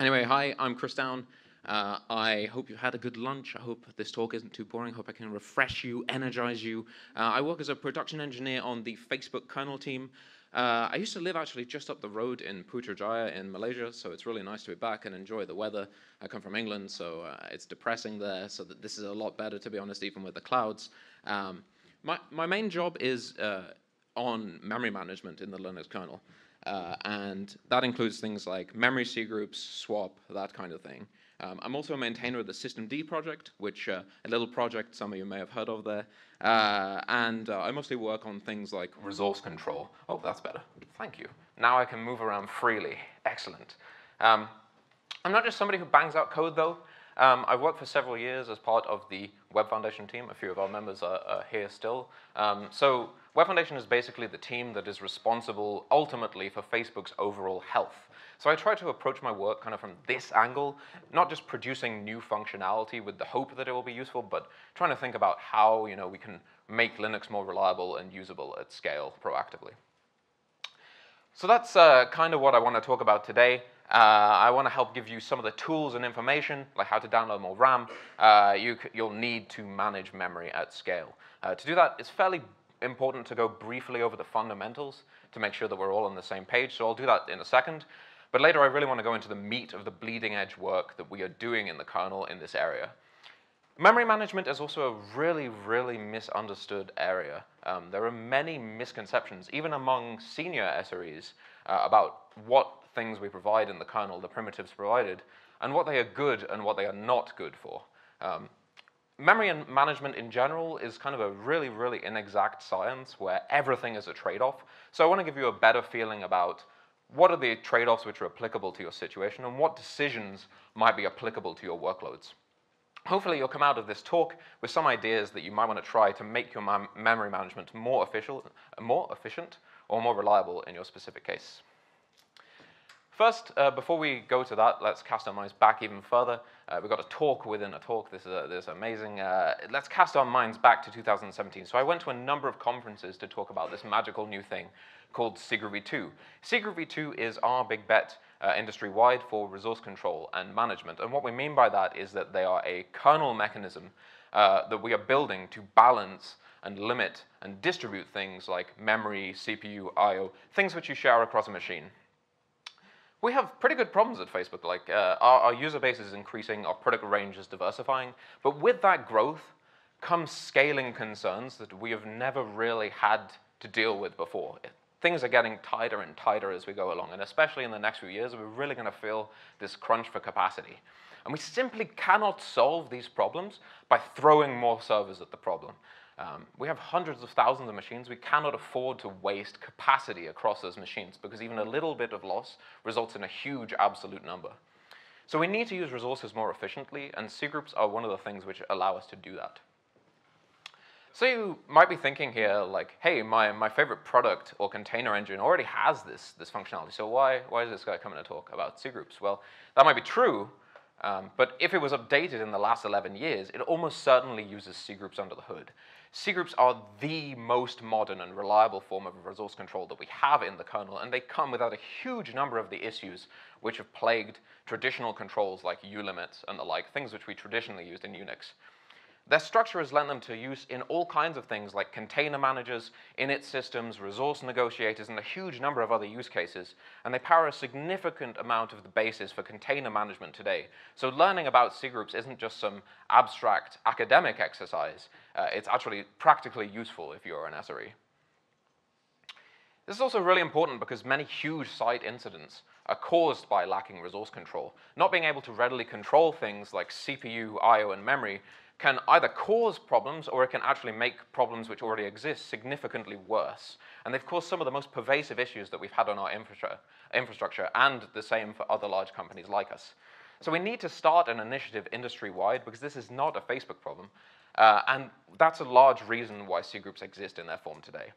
Anyway, hi, I'm Chris Down. Uh, I hope you had a good lunch. I hope this talk isn't too boring. I hope I can refresh you, energize you. Uh, I work as a production engineer on the Facebook kernel team. Uh, I used to live actually just up the road in Putrajaya in Malaysia, so it's really nice to be back and enjoy the weather. I come from England, so uh, it's depressing there, so that this is a lot better, to be honest, even with the clouds. Um, my, my main job is uh, on memory management in the Linux kernel. Uh, and that includes things like memory C groups, swap, that kind of thing. Um, I'm also a maintainer of the systemd project, which uh, a little project some of you may have heard of there. Uh, and uh, I mostly work on things like resource control. Oh, that's better. Thank you. Now I can move around freely. Excellent. Um, I'm not just somebody who bangs out code, though. Um, I've worked for several years as part of the Web Foundation team. A few of our members are, are here still. Um, so Web Foundation is basically the team that is responsible ultimately for Facebook's overall health. So I try to approach my work kind of from this angle, not just producing new functionality with the hope that it will be useful, but trying to think about how you know, we can make Linux more reliable and usable at scale proactively. So that's uh, kind of what I want to talk about today. Uh, I want to help give you some of the tools and information, like how to download more RAM, uh, you, will need to manage memory at scale. Uh, to do that, it's fairly important to go briefly over the fundamentals to make sure that we're all on the same page, so I'll do that in a second. But later I really want to go into the meat of the bleeding edge work that we are doing in the kernel in this area. Memory management is also a really, really misunderstood area. Um, there are many misconceptions, even among senior SREs, uh, about what things we provide in the kernel, the primitives provided, and what they are good and what they are not good for. Um, memory and management in general is kind of a really, really inexact science where everything is a trade-off. So I want to give you a better feeling about what are the trade-offs which are applicable to your situation and what decisions might be applicable to your workloads. Hopefully you'll come out of this talk with some ideas that you might want to try to make your memory management more, official, more efficient or more reliable in your specific case. First, uh, before we go to that, let's cast our minds back even further. Uh, we've got a talk within a talk. This is, a, this is amazing. Uh, let's cast our minds back to 2017. So I went to a number of conferences to talk about this magical new thing called cgroup v2. cgroup v2 is our big bet uh, industry-wide for resource control and management. And what we mean by that is that they are a kernel mechanism uh, that we are building to balance and limit and distribute things like memory, CPU, I.O., things which you share across a machine we have pretty good problems at Facebook. Like uh, our, our, user base is increasing, our product range is diversifying, but with that growth comes scaling concerns that we have never really had to deal with before. Things are getting tighter and tighter as we go along, and especially in the next few years, we're really going to feel this crunch for capacity. And we simply cannot solve these problems by throwing more servers at the problem. Um, we have hundreds of thousands of machines. We cannot afford to waste capacity across those machines because even a little bit of loss results in a huge absolute number. So we need to use resources more efficiently, and C groups are one of the things which allow us to do that. So you might be thinking here, like, hey, my, my favorite product or container engine already has this, this functionality, so why, why is this guy coming to talk about C groups? Well, that might be true, um, but if it was updated in the last 11 years, it almost certainly uses C groups under the hood. C groups are the most modern and reliable form of resource control that we have in the kernel, and they come without a huge number of the issues which have plagued traditional controls like ulimit and the like, things which we traditionally used in Unix. Their structure has lent them to use in all kinds of things like container managers, init systems, resource negotiators, and a huge number of other use cases. And they power a significant amount of the basis for container management today. So learning about C groups isn't just some abstract academic exercise. Uh, it's actually practically useful if you're an SRE. This is also really important because many huge site incidents are caused by lacking resource control. Not being able to readily control things like CPU, I.O., and memory can either cause problems or it can actually make problems which already exist significantly worse. And they've caused some of the most pervasive issues that we've had on our infrastructure and the same for other large companies like us. So we need to start an initiative industry-wide because this is not a Facebook problem. Uh, and that's a large reason why C groups exist in their form today.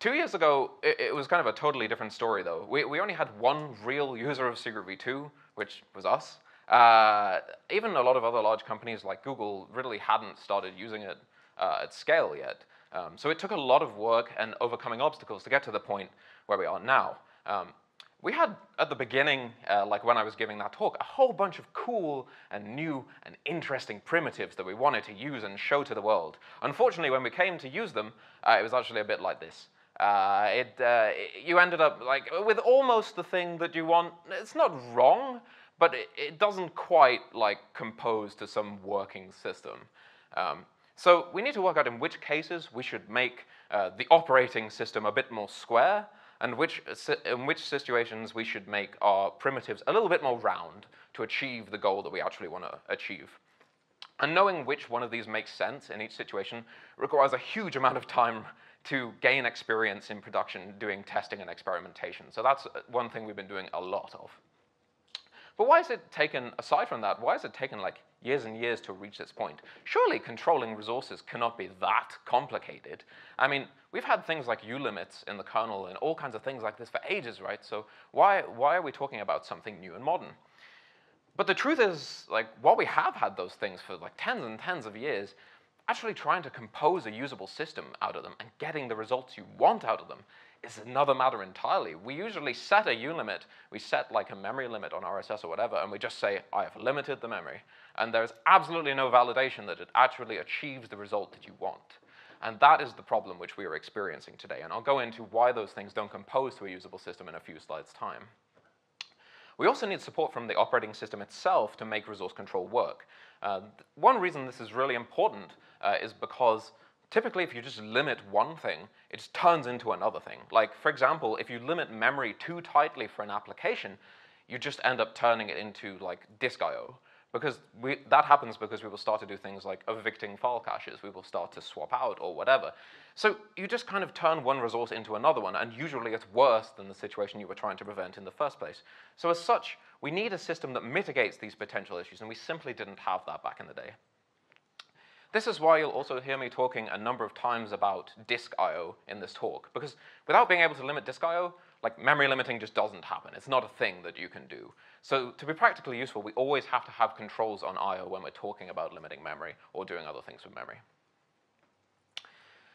Two years ago, it, it, was kind of a totally different story, though. We, we only had one real user of cgroup v2, which was us. Uh, even a lot of other large companies like Google really hadn't started using it uh, at scale yet. Um, so it took a lot of work and overcoming obstacles to get to the point where we are now. Um, we had at the beginning, uh, like when I was giving that talk, a whole bunch of cool and new and interesting primitives that we wanted to use and show to the world. Unfortunately, when we came to use them, uh, it was actually a bit like this. Uh, it, uh, you ended up like with almost the thing that you want. It's not wrong, but it, it doesn't quite like compose to some working system. Um, so we need to work out in which cases we should make uh, the operating system a bit more square and which, in which situations we should make our primitives a little bit more round to achieve the goal that we actually want to achieve. And knowing which one of these makes sense in each situation requires a huge amount of time to gain experience in production doing testing and experimentation. So that's one thing we've been doing a lot of. But why is it taken, aside from that, why has it taken like years and years to reach this point? Surely controlling resources cannot be that complicated. I mean, we've had things like ulimits in the kernel and all kinds of things like this for ages, right? So why, why are we talking about something new and modern? But the truth is, like, while we have had those things for like tens and tens of years, actually trying to compose a usable system out of them and getting the results you want out of them is another matter entirely. We usually set a limit, we set like a memory limit on RSS or whatever, and we just say, I have limited the memory. And there's absolutely no validation that it actually achieves the result that you want. And that is the problem which we are experiencing today. And I'll go into why those things don't compose to a usable system in a few slides' time. We also need support from the operating system itself to make resource control work. Uh, one reason this is really important uh, is because Typically, if you just limit one thing, it turns into another thing. Like, for example, if you limit memory too tightly for an application, you just end up turning it into like disk I.O. Because we, that happens because we will start to do things like evicting file caches, we will start to swap out or whatever. So you just kind of turn one resource into another one, and usually it's worse than the situation you were trying to prevent in the first place. So as such, we need a system that mitigates these potential issues, and we simply didn't have that back in the day. This is why you'll also hear me talking a number of times about disk I.O. in this talk, because without being able to limit disk I.O., like memory limiting just doesn't happen. It's not a thing that you can do. So to be practically useful, we always have to have controls on I.O. when we're talking about limiting memory or doing other things with memory.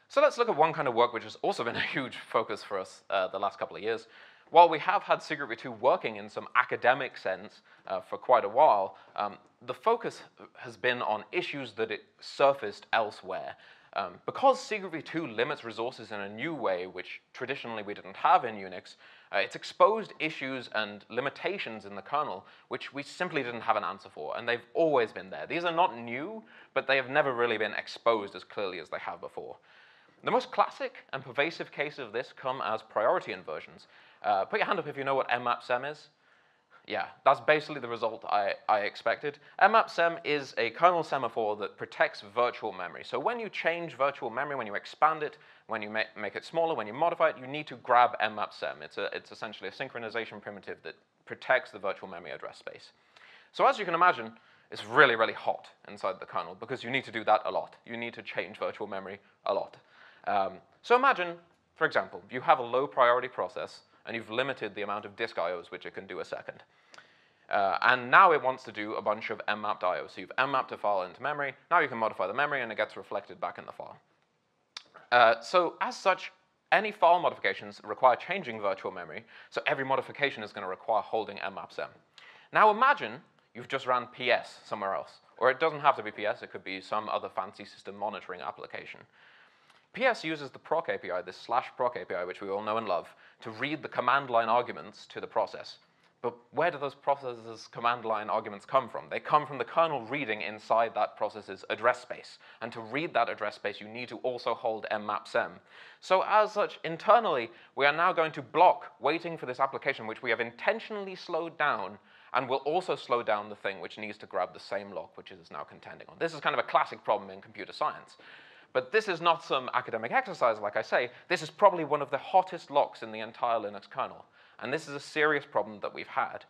So let's look at one kind of work which has also been a huge focus for us uh, the last couple of years, while we have had cgroup v2 working in some academic sense uh, for quite a while, um, the focus has been on issues that it surfaced elsewhere. Um, because cgroup v2 limits resources in a new way, which traditionally we didn't have in Unix, uh, it's exposed issues and limitations in the kernel which we simply didn't have an answer for, and they've always been there. These are not new, but they have never really been exposed as clearly as they have before. The most classic and pervasive cases of this come as priority inversions. Uh, put your hand up if you know what mmap_sem is. Yeah, that's basically the result I, I expected. mmap_sem is a kernel semaphore that protects virtual memory. So when you change virtual memory, when you expand it, when you make, make it smaller, when you modify it, you need to grab mmap_sem. It's, it's essentially a synchronization primitive that protects the virtual memory address space. So as you can imagine, it's really, really hot inside the kernel because you need to do that a lot. You need to change virtual memory a lot. Um, so imagine, for example, you have a low priority process and you've limited the amount of disk IOs which it can do a second. Uh, and now it wants to do a bunch of mmapped IO. So you've mmapped a file into memory. Now you can modify the memory and it gets reflected back in the file. Uh, so as such, any file modifications require changing virtual memory. So every modification is going to require holding mmap_sem. Now imagine you've just ran PS somewhere else. Or it doesn't have to be PS. It could be some other fancy system monitoring application. PS uses the proc API, this slash proc API, which we all know and love, to read the command line arguments to the process. But where do those processes' command line arguments come from? They come from the kernel reading inside that process's address space. And to read that address space, you need to also hold mmap_sem. So as such, internally, we are now going to block waiting for this application, which we have intentionally slowed down, and will also slow down the thing which needs to grab the same lock, which it is now contending on. This is kind of a classic problem in computer science. But this is not some academic exercise, like I say. This is probably one of the hottest locks in the entire Linux kernel. And this is a serious problem that we've had.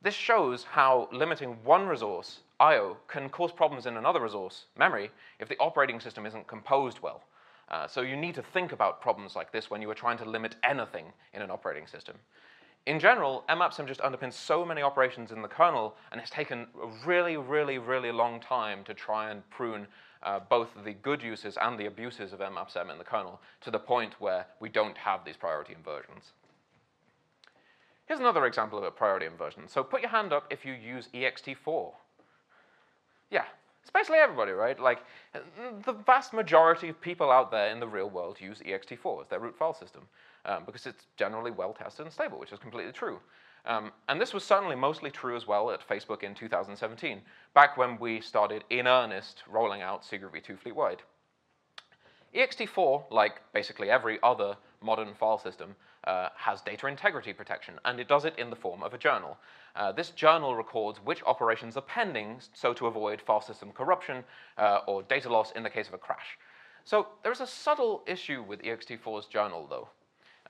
This shows how limiting one resource, I.O., can cause problems in another resource, memory, if the operating system isn't composed well. Uh, so you need to think about problems like this when you are trying to limit anything in an operating system. In general, mmap_sem just underpins so many operations in the kernel, and it's taken a really, really, really long time to try and prune uh, both the good uses and the abuses of mmap_sem in the kernel to the point where we don't have these priority inversions. Here's another example of a priority inversion. So put your hand up if you use ext4. Yeah, it's basically everybody, right? Like, the vast majority of people out there in the real world use ext4 as their root file system um, because it's generally well tested and stable, which is completely true. Um, and this was certainly mostly true as well at Facebook in 2017, back when we started in earnest rolling out cgroup v2 fleet-wide. ext4, like basically every other modern file system, uh, has data integrity protection, and it does it in the form of a journal. Uh, this journal records which operations are pending, so to avoid file system corruption uh, or data loss in the case of a crash. So there's a subtle issue with ext4's journal, though.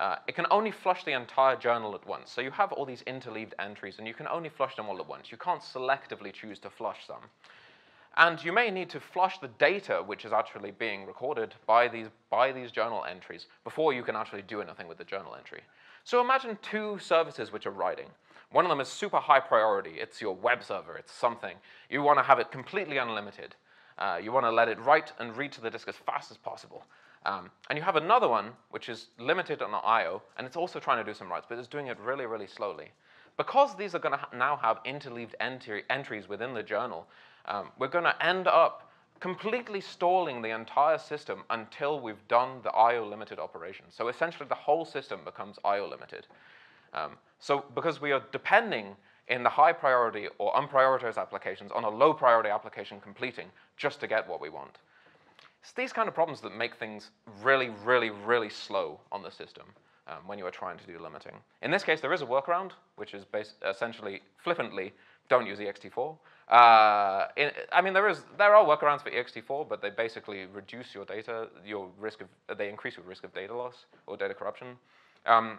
Uh, it can only flush the entire journal at once. So you have all these interleaved entries, and you can only flush them all at once. You can't selectively choose to flush some. And you may need to flush the data which is actually being recorded by these, by these journal entries before you can actually do anything with the journal entry. So imagine two services which are writing. One of them is super high priority. It's your web server. It's something. You want to have it completely unlimited. Uh, you want to let it write and read to the disk as fast as possible. Um, and you have another one, which is limited on I.O., and it's also trying to do some writes, but it's doing it really, really slowly. Because these are going to ha now have interleaved entries within the journal, um, we're going to end up completely stalling the entire system until we've done the I.O. limited operation. So essentially, the whole system becomes I.O. limited. Um, so because we are depending in the high priority or unprioritized applications on a low priority application completing just to get what we want. It's these kind of problems that make things really, really, really slow on the system um, when you are trying to do limiting. In this case, there is a workaround, which is essentially flippantly, don't use ext4. Uh, in, I mean, there is there are workarounds for ext4, but they basically reduce your data, your risk of, they increase your risk of data loss or data corruption. Um,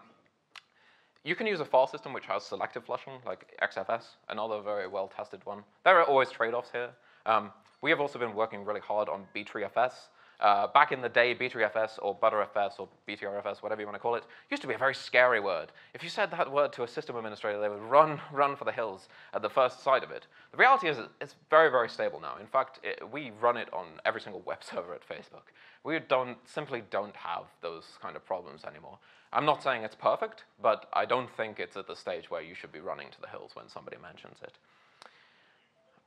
you can use a file system which has selective flushing, like XFS, another very well-tested one. There are always trade-offs here. Um, we have also been working really hard on B-treefs. Uh, back in the day, B-treefs or ButterFS or BTRFS, whatever you want to call it, used to be a very scary word. If you said that word to a system administrator, they would run, run for the hills at the first sight of it. The reality is it's very, very stable now. In fact, it, we run it on every single web server at Facebook. We don't, simply don't have those kind of problems anymore. I'm not saying it's perfect, but I don't think it's at the stage where you should be running to the hills when somebody mentions it.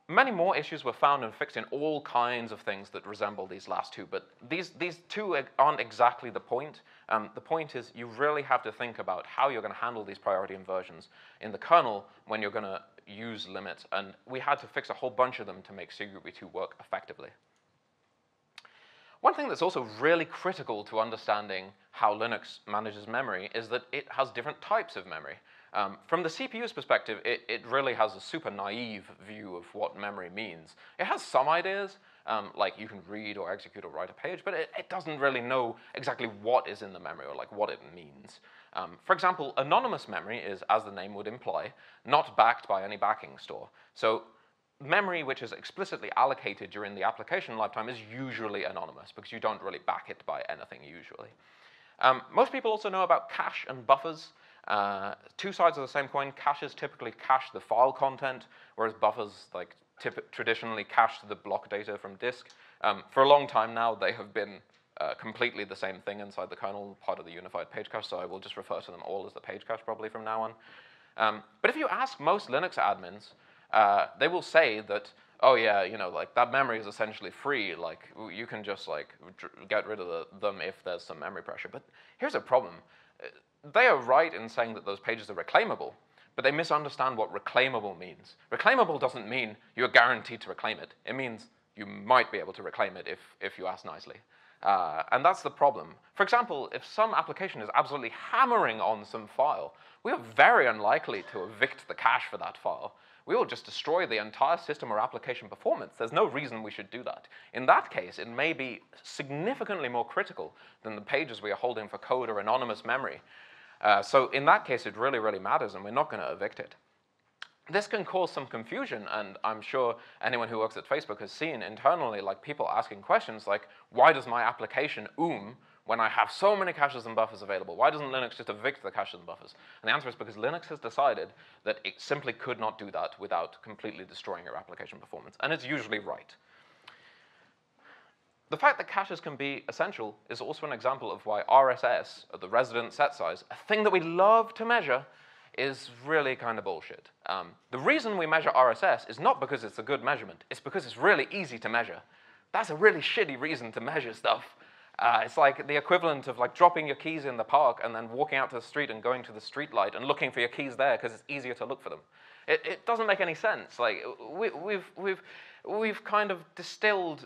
Many more issues were found and fixed in all kinds of things that resemble these last two, but these, these two aren't exactly the point. Um, the point is you really have to think about how you're going to handle these priority inversions in the kernel when you're going to use limits, and we had to fix a whole bunch of them to make cgroupv2 work effectively. One thing that's also really critical to understanding how Linux manages memory is that it has different types of memory. Um, from the CPU's perspective, it, it, really has a super naive view of what memory means. It has some ideas, um, like you can read or execute or write a page, but it, it, doesn't really know exactly what is in the memory or like what it means. Um, for example, anonymous memory is, as the name would imply, not backed by any backing store. So memory which is explicitly allocated during the application lifetime is usually anonymous because you don't really back it by anything usually. Um, most people also know about cache and buffers. Uh, two sides of the same coin, caches typically cache the file content, whereas buffers like traditionally cache the block data from disk. Um, for a long time now, they have been uh, completely the same thing inside the kernel, part of the unified page cache, so I will just refer to them all as the page cache probably from now on. Um, but if you ask most Linux admins, uh, they will say that, oh yeah, you know, like that memory is essentially free, like you can just like get rid of the, them if there's some memory pressure. But here's a problem they are right in saying that those pages are reclaimable, but they misunderstand what reclaimable means. Reclaimable doesn't mean you're guaranteed to reclaim it. It means you might be able to reclaim it if, if you ask nicely. Uh, and that's the problem. For example, if some application is absolutely hammering on some file, we are very unlikely to evict the cache for that file we will just destroy the entire system or application performance. There's no reason we should do that. In that case, it may be significantly more critical than the pages we are holding for code or anonymous memory. Uh, so in that case, it really, really matters, and we're not going to evict it. This can cause some confusion, and I'm sure anyone who works at Facebook has seen internally, like people asking questions like, why does my application oom when I have so many caches and buffers available? Why doesn't Linux just evict the caches and buffers? And the answer is because Linux has decided that it simply could not do that without completely destroying your application performance. And it's usually right. The fact that caches can be essential is also an example of why RSS, the resident set size, a thing that we love to measure, is really kind of bullshit. Um, the reason we measure RSS is not because it's a good measurement, it's because it's really easy to measure. That's a really shitty reason to measure stuff. Uh, it's like the equivalent of like dropping your keys in the park and then walking out to the street and going to the street light and looking for your keys there because it's easier to look for them. It, it doesn't make any sense. Like we, we've, we've, we've kind of distilled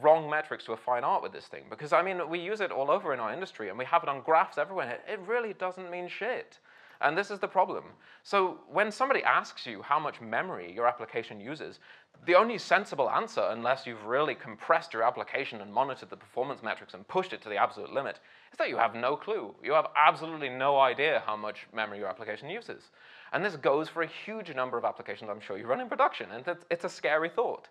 wrong metrics to a fine art with this thing because I mean we use it all over in our industry and we have it on graphs everywhere. It, it really doesn't mean shit. And this is the problem. So when somebody asks you how much memory your application uses, the only sensible answer, unless you've really compressed your application and monitored the performance metrics and pushed it to the absolute limit, is that you have no clue. You have absolutely no idea how much memory your application uses. And this goes for a huge number of applications I'm sure you run in production, and it's, it's a scary thought.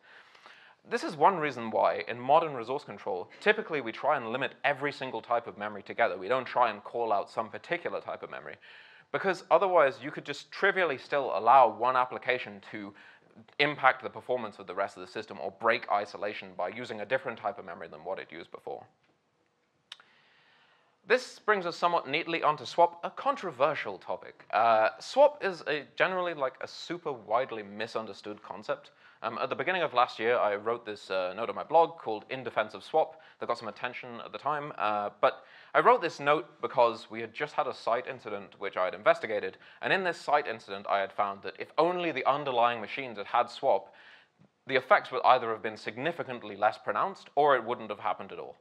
This is one reason why, in modern resource control, typically we try and limit every single type of memory together. We don't try and call out some particular type of memory. Because otherwise, you could just trivially still allow one application to impact the performance of the rest of the system or break isolation by using a different type of memory than what it used before. This brings us somewhat neatly onto SWAP, a controversial topic. Uh, SWAP is a, generally like a super widely misunderstood concept. Um, at the beginning of last year, I wrote this uh, note on my blog called In Defense of SWAP that got some attention at the time. Uh, but I wrote this note because we had just had a site incident which I had investigated. And in this site incident, I had found that if only the underlying machines had had SWAP, the effects would either have been significantly less pronounced or it wouldn't have happened at all.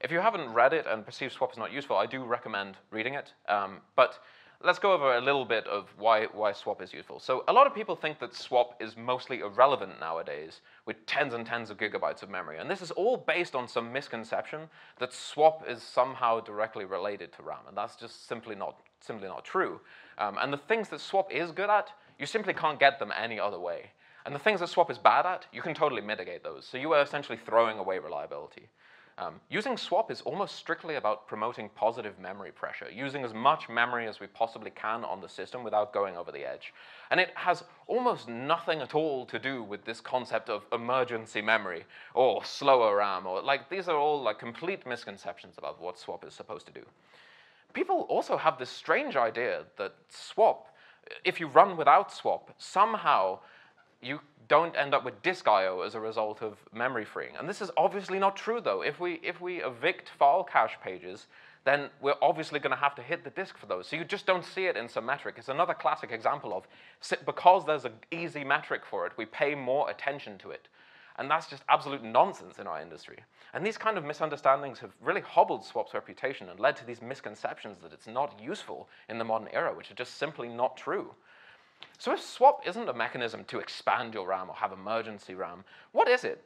If you haven't read it and perceive SWAP is not useful, I do recommend reading it. Um, but let's go over a little bit of why, why swap is useful. So a lot of people think that swap is mostly irrelevant nowadays with tens and tens of gigabytes of memory. And this is all based on some misconception that swap is somehow directly related to RAM. And that's just simply not, simply not true. Um, and the things that swap is good at, you simply can't get them any other way. And the things that swap is bad at, you can totally mitigate those. So you are essentially throwing away reliability. Um, using swap is almost strictly about promoting positive memory pressure, using as much memory as we possibly can on the system without going over the edge. And it has almost nothing at all to do with this concept of emergency memory or slower RAM, or like these are all like complete misconceptions about what swap is supposed to do. People also have this strange idea that swap, if you run without swap, somehow you don't end up with disk I.O. as a result of memory freeing. And this is obviously not true, though. If we, if we evict file cache pages, then we're obviously going to have to hit the disk for those. So you just don't see it in some metric. It's another classic example of because there's an easy metric for it, we pay more attention to it. And that's just absolute nonsense in our industry. And these kind of misunderstandings have really hobbled Swap's reputation and led to these misconceptions that it's not useful in the modern era, which are just simply not true. So if swap isn't a mechanism to expand your RAM or have emergency RAM, what is it?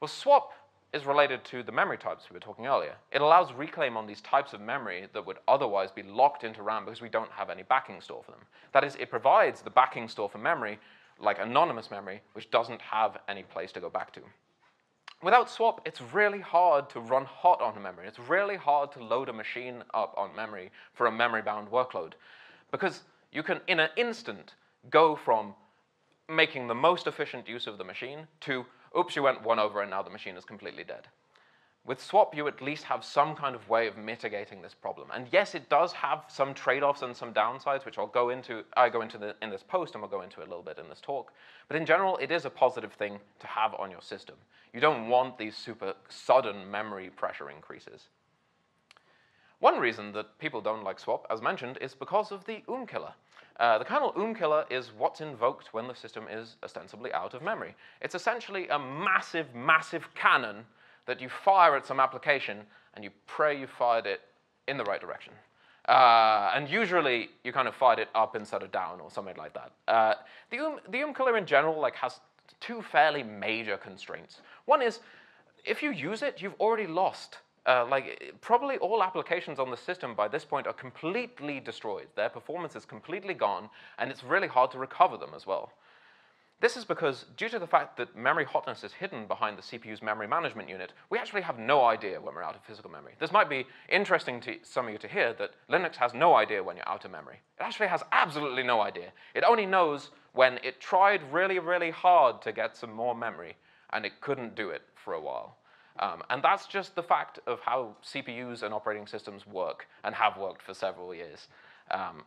Well, swap is related to the memory types we were talking earlier. It allows reclaim on these types of memory that would otherwise be locked into RAM because we don't have any backing store for them. That is, it provides the backing store for memory, like anonymous memory, which doesn't have any place to go back to. Without swap, it's really hard to run hot on memory. It's really hard to load a machine up on memory for a memory-bound workload because you can, in an instant, go from making the most efficient use of the machine to, oops, you went one over and now the machine is completely dead. With swap, you at least have some kind of way of mitigating this problem. And yes, it does have some trade-offs and some downsides, which I'll go into, I go into the, in this post and we'll go into a little bit in this talk. But in general, it is a positive thing to have on your system. You don't want these super sudden memory pressure increases. One reason that people don't like swap, as mentioned, is because of the OOM killer. Uh, the kernel OOM killer is what's invoked when the system is ostensibly out of memory. It's essentially a massive, massive cannon that you fire at some application and you pray you fired it in the right direction. Uh, and usually you kind of fired it up instead of down or something like that. Uh, the, OOM, the OOM killer in general like, has two fairly major constraints. One is if you use it, you've already lost uh, like probably all applications on the system by this point are completely destroyed. Their performance is completely gone, and it's really hard to recover them as well. This is because, due to the fact that memory hotness is hidden behind the CPU's memory management unit, we actually have no idea when we're out of physical memory. This might be interesting to some of you to hear that Linux has no idea when you're out of memory. It actually has absolutely no idea. It only knows when it tried really, really hard to get some more memory, and it couldn't do it for a while. Um, and that's just the fact of how CPUs and operating systems work and have worked for several years. Um,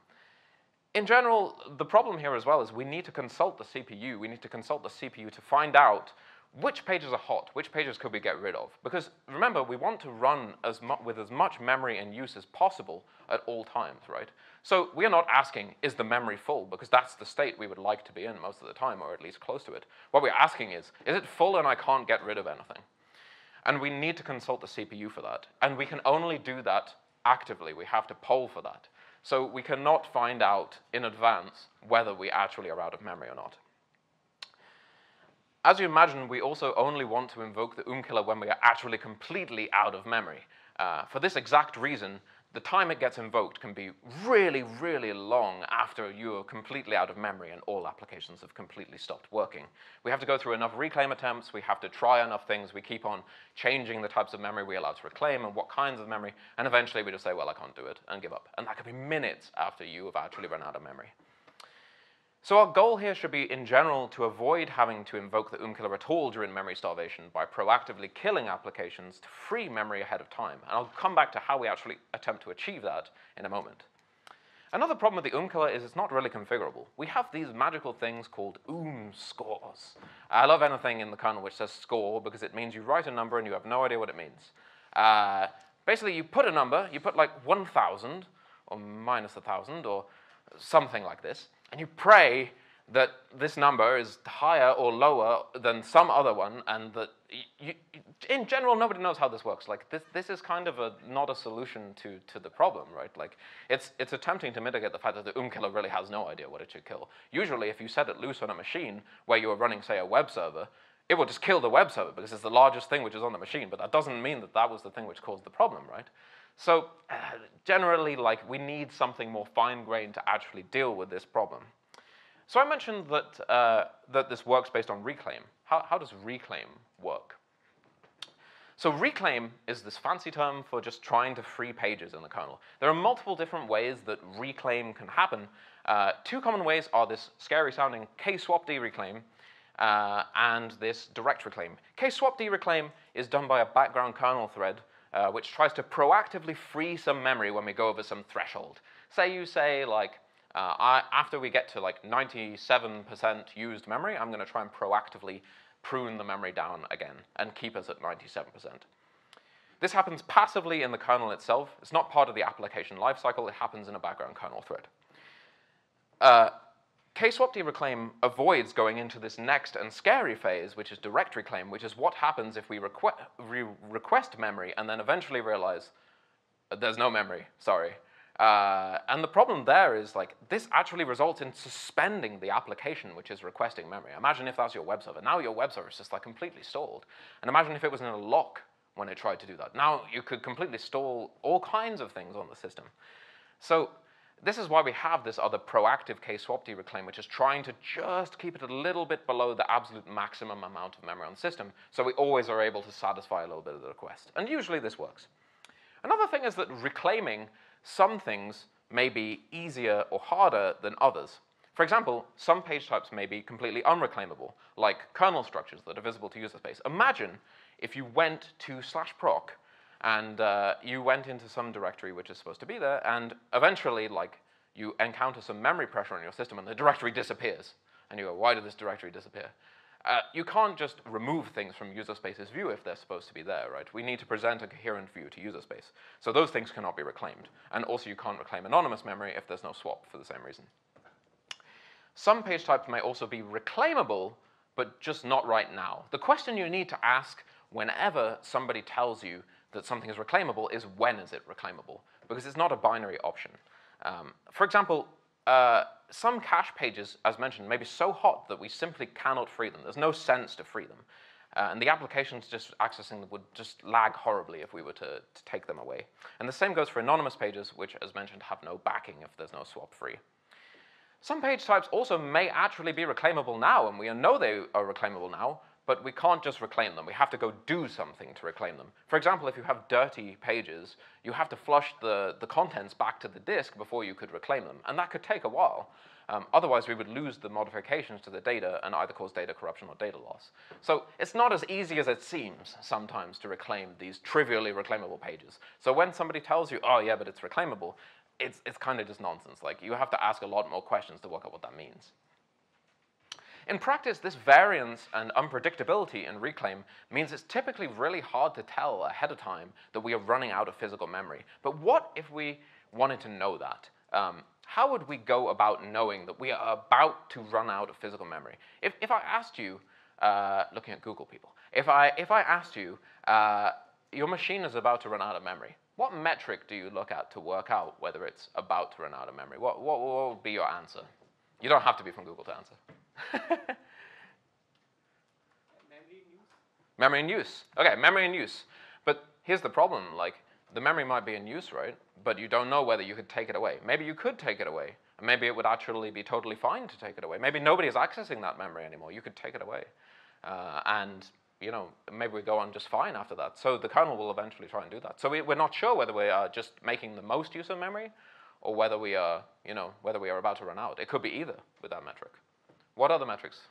in general, the problem here as well is we need to consult the CPU. We need to consult the CPU to find out which pages are hot, which pages could we get rid of? Because remember, we want to run as with as much memory in use as possible at all times, right? So we are not asking, is the memory full? Because that's the state we would like to be in most of the time, or at least close to it. What we're asking is, is it full and I can't get rid of anything? And we need to consult the CPU for that. And we can only do that actively. We have to poll for that. So we cannot find out in advance whether we actually are out of memory or not. As you imagine, we also only want to invoke the oom killer when we are actually completely out of memory. Uh, for this exact reason, the time it gets invoked can be really, really long after you're completely out of memory and all applications have completely stopped working. We have to go through enough reclaim attempts, we have to try enough things, we keep on changing the types of memory we're allowed to reclaim and what kinds of memory, and eventually we just say, well, I can't do it, and give up. And that could be minutes after you have actually run out of memory. So our goal here should be, in general, to avoid having to invoke the oom killer at all during memory starvation by proactively killing applications to free memory ahead of time. And I'll come back to how we actually attempt to achieve that in a moment. Another problem with the oom killer is it's not really configurable. We have these magical things called oom scores. I love anything in the kernel which says score because it means you write a number and you have no idea what it means. Uh, basically, you put a number, you put like 1,000 or minus 1,000 or something like this, and you pray that this number is higher or lower than some other one, and that you, in general, nobody knows how this works. Like this, this is kind of a, not a solution to, to the problem, right? Like it's, it's attempting to mitigate the fact that the oom killer really has no idea what it should kill. Usually, if you set it loose on a machine where you are running, say, a web server, it will just kill the web server because it's the largest thing which is on the machine, but that doesn't mean that that was the thing which caused the problem, right? So uh, generally, like, we need something more fine-grained to actually deal with this problem. So I mentioned that, uh, that this works based on reclaim. How, how does reclaim work? So reclaim is this fancy term for just trying to free pages in the kernel. There are multiple different ways that reclaim can happen. Uh, two common ways are this scary sounding kswapd reclaim uh, and this direct reclaim. kswapd reclaim is done by a background kernel thread uh, which tries to proactively free some memory when we go over some threshold. Say you say like uh, I, after we get to like 97% used memory, I'm going to try and proactively prune the memory down again and keep us at 97%. This happens passively in the kernel itself. It's not part of the application lifecycle. It happens in a background kernel thread. Uh, kswapd reclaim avoids going into this next and scary phase, which is direct reclaim, which is what happens if we requ re request memory and then eventually realize there's no memory, sorry. Uh, and the problem there is like this actually results in suspending the application which is requesting memory. Imagine if that's your web server. Now your web server is just like completely stalled. And imagine if it was in a lock when it tried to do that. Now you could completely stall all kinds of things on the system. So this is why we have this other proactive kswapd reclaim, which is trying to just keep it a little bit below the absolute maximum amount of memory on the system, so we always are able to satisfy a little bit of the request. And usually this works. Another thing is that reclaiming some things may be easier or harder than others. For example, some page types may be completely unreclaimable, like kernel structures that are visible to user space. Imagine if you went to slash proc and uh, you went into some directory which is supposed to be there, and eventually, like, you encounter some memory pressure on your system and the directory disappears. And you go, why did this directory disappear? Uh, you can't just remove things from user space's view if they're supposed to be there, right? We need to present a coherent view to user space. So those things cannot be reclaimed. And also you can't reclaim anonymous memory if there's no swap for the same reason. Some page types may also be reclaimable, but just not right now. The question you need to ask whenever somebody tells you that something is reclaimable is when is it reclaimable? Because it's not a binary option. Um, for example, uh, some cache pages, as mentioned, may be so hot that we simply cannot free them. There's no sense to free them. Uh, and the applications just accessing them would just lag horribly if we were to, to take them away. And the same goes for anonymous pages, which, as mentioned, have no backing if there's no swap free. Some page types also may actually be reclaimable now, and we know they are reclaimable now, but we can't just reclaim them. We have to go do something to reclaim them. For example, if you have dirty pages, you have to flush the, the contents back to the disk before you could reclaim them, and that could take a while. Um, otherwise, we would lose the modifications to the data and either cause data corruption or data loss. So it's not as easy as it seems sometimes to reclaim these trivially reclaimable pages. So when somebody tells you, oh yeah, but it's reclaimable, it's, it's kind of just nonsense. Like, you have to ask a lot more questions to work out what that means. In practice, this variance and unpredictability in Reclaim means it's typically really hard to tell ahead of time that we are running out of physical memory. But what if we wanted to know that? Um, how would we go about knowing that we are about to run out of physical memory? If, if I asked you, uh, looking at Google people, if I, if I asked you, uh, your machine is about to run out of memory, what metric do you look at to work out whether it's about to run out of memory? What, what, what would be your answer? You don't have to be from Google to answer. Memory in use? memory in use. Okay, memory in use. But here's the problem, like, the memory might be in use, right? But you don't know whether you could take it away. Maybe you could take it away. and Maybe it would actually be totally fine to take it away. Maybe nobody is accessing that memory anymore. You could take it away. Uh, and, you know, maybe we go on just fine after that. So the kernel will eventually try and do that. So we, we're not sure whether we are just making the most use of memory or whether we are, you know, whether we are about to run out. It could be either with that metric. What other metrics?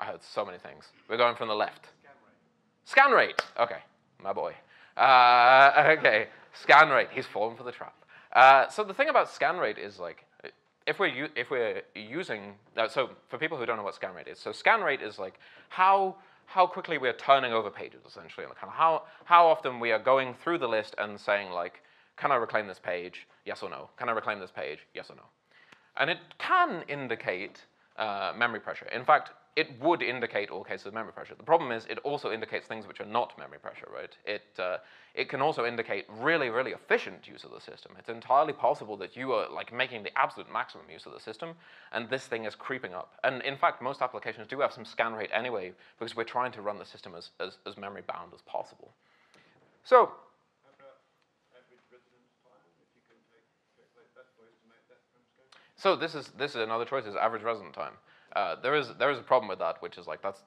I heard so many things. We're going from the left. Scan rate. Okay, my boy. Uh, okay, scan rate. He's fallen for the trap. Uh, so the thing about scan rate is like, if we're if we're using uh, so for people who don't know what scan rate is, so scan rate is like how how quickly we're turning over pages essentially, and kind of how how often we are going through the list and saying like, can I reclaim this page? Yes or no. Can I reclaim this page? Yes or no. And it can indicate uh, memory pressure. In fact, it would indicate all cases of memory pressure. The problem is it also indicates things which are not memory pressure, right? It, uh, it can also indicate really, really efficient use of the system. It's entirely possible that you are like making the absolute maximum use of the system, and this thing is creeping up. And in fact, most applications do have some scan rate anyway, because we're trying to run the system as, as, as memory bound as possible. So How about average residence time, if you can take, calculate that for estimate that from scope? So this is this is another choice is average resident time. Uh, there is there is a problem with that, which is like that's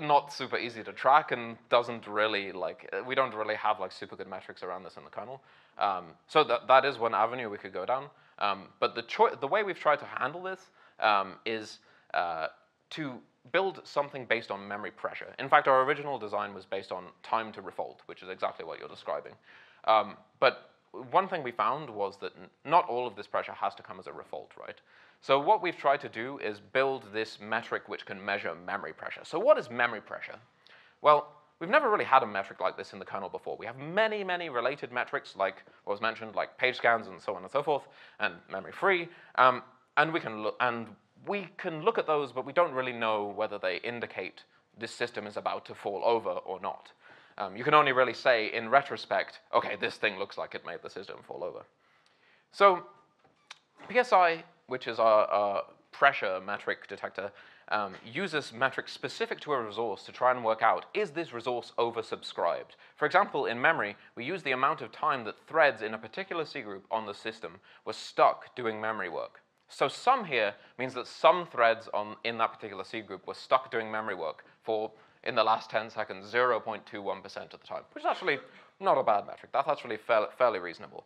not super easy to track and doesn't really like we don't really have like super good metrics around this in the kernel. Um, so that that is one avenue we could go down. Um, but the choi- the way we've tried to handle this um, is uh, to build something based on memory pressure. In fact, our original design was based on time to refault, which is exactly what you're describing. Um, but one thing we found was that not all of this pressure has to come as a refault, right? So what we've tried to do is build this metric which can measure memory pressure. So what is memory pressure? Well, we've never really had a metric like this in the kernel before. We have many, many related metrics, like what was mentioned, like page scans and so on and so forth, and memory free. Um, and we can and we can look at those, but we don't really know whether they indicate this system is about to fall over or not. Um, you can only really say in retrospect, okay, this thing looks like it made the system fall over. So PSI, which is our, our pressure metric detector, um, uses metrics specific to a resource to try and work out, is this resource oversubscribed? For example, in memory, we use the amount of time that threads in a particular C group on the system were stuck doing memory work. So some here means that some threads on, in that particular C group were stuck doing memory work for, in the last 10 seconds, 0.21% of the time, which is actually not a bad metric. That's actually fair, fairly reasonable.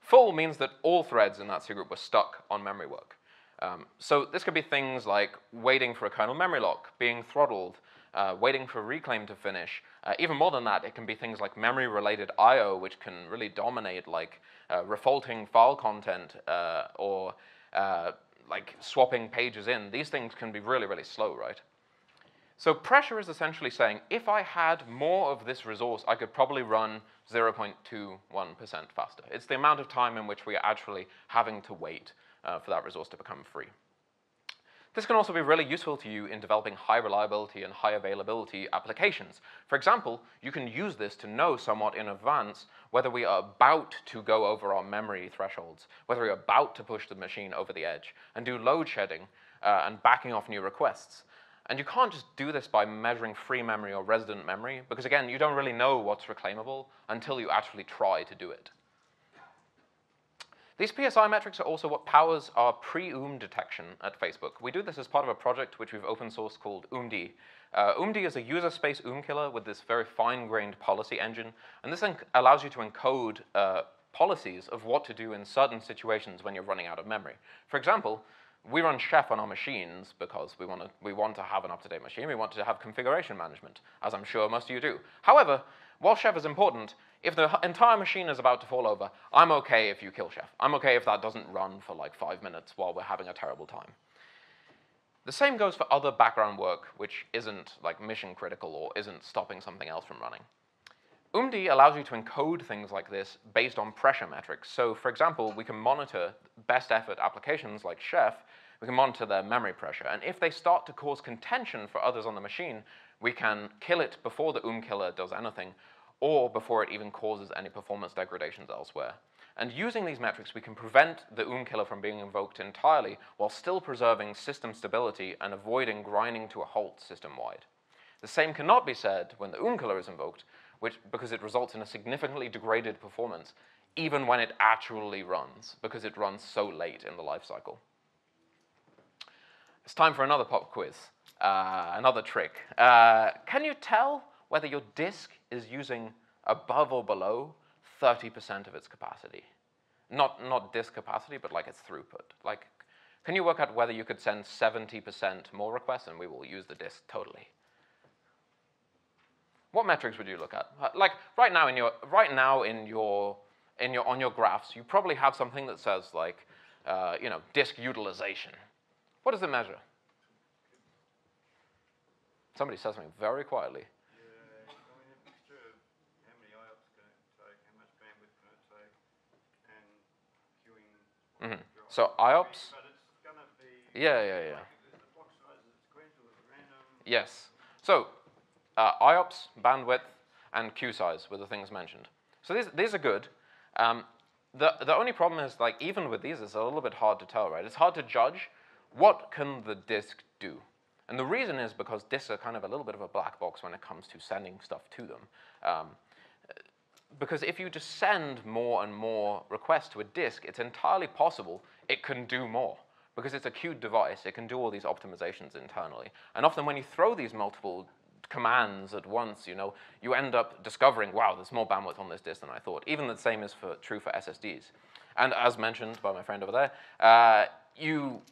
Full means that all threads in that C group were stuck on memory work. Um, so this could be things like waiting for a kernel memory lock, being throttled, uh, waiting for reclaim to finish. Uh, even more than that, it can be things like memory-related I/O, which can really dominate, like uh, refaulting file content uh, or uh, like swapping pages in. These things can be really, really slow, right? So pressure is essentially saying, if I had more of this resource, I could probably run 0.21% faster. It's the amount of time in which we are actually having to wait uh, for that resource to become free. This can also be really useful to you in developing high reliability and high availability applications. For example, you can use this to know somewhat in advance whether we are about to go over our memory thresholds, whether we are about to push the machine over the edge, and do load shedding uh, and backing off new requests. And you can't just do this by measuring free memory or resident memory, because again, you don't really know what's reclaimable until you actually try to do it. These PSI metrics are also what powers our pre-OOM detection at Facebook. We do this as part of a project which we've open sourced called OOMD. Uh, OOMD is a user space OOM killer with this very fine-grained policy engine, and this allows you to encode uh, policies of what to do in certain situations when you're running out of memory. For example, we run Chef on our machines because we want to we want to have an up-to-date machine. We want to have configuration management, as I'm sure most of you do. However, while Chef is important, if the entire machine is about to fall over, I'm okay if you kill Chef. I'm okay if that doesn't run for like five minutes while we're having a terrible time. The same goes for other background work which isn't like mission critical or isn't stopping something else from running. UMD allows you to encode things like this based on pressure metrics. So for example, we can monitor best effort applications like Chef, we can monitor their memory pressure. And if they start to cause contention for others on the machine, we can kill it before the UM killer does anything, or before it even causes any performance degradations elsewhere. And using these metrics, we can prevent the UM killer from being invoked entirely while still preserving system stability and avoiding grinding to a halt system-wide. The same cannot be said when the UM killer is invoked, which, because it results in a significantly degraded performance, even when it actually runs, because it runs so late in the life cycle. It's time for another pop quiz, uh, another trick. Uh, can you tell whether your disk is using above or below 30% of its capacity? Not, not disk capacity, but like its throughput. Like, can you work out whether you could send 70% more requests and we will use the disk totally? What metrics would you look at? Like right now in your right now in your in your on your graphs, you probably have something that says like uh, you know disk utilization. What does it measure? Somebody says something very quietly. Yeah, I mean, a mixture of how many IOPS can it take, how much bandwidth can it take, and queuing. Mhm. So IOPS. But it's gonna be. Yeah, yeah, yeah. like, The the block size is sequential, it's random. Yes. So uh, IOPS, bandwidth, and queue size were the things mentioned. So these, these are good. Um, the, the only problem is like even with these, it's a little bit hard to tell, right? It's hard to judge what can the disk do. And the reason is because disks are kind of a little bit of a black box when it comes to sending stuff to them. Um, because if you just send more and more requests to a disk, it's entirely possible it can do more. Because it's a queued device, it can do all these optimizations internally. And often when you throw these multiple commands at once, you know, you end up discovering, wow, there's more bandwidth on this disk than I thought. Even the same is for, true for SSDs. And as mentioned by my friend over there, uh, you,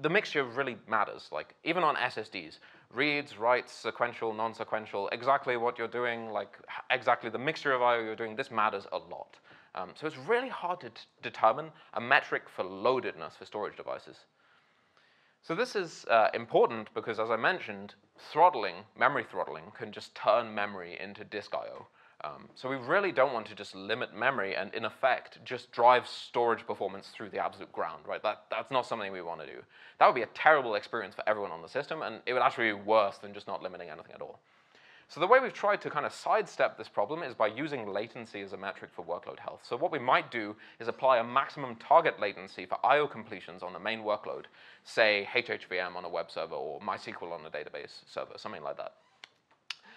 the mixture really matters. Like even on SSDs, reads, writes, sequential, non-sequential, exactly what you're doing, like exactly the mixture of I/O you're doing. This matters a lot. Um, so it's really hard to determine a metric for loadedness for storage devices. So this is uh, important because, as I mentioned, throttling, memory throttling, can just turn memory into disk I/O. Um, so we really don't want to just limit memory and, in effect, just drive storage performance through the absolute ground, right? That, that's not something we want to do. That would be a terrible experience for everyone on the system, and it would actually be worse than just not limiting anything at all. So the way we've tried to kind of sidestep this problem is by using latency as a metric for workload health. So what we might do is apply a maximum target latency for I/O completions on the main workload, say HHVM on a web server or MySQL on a database server, something like that.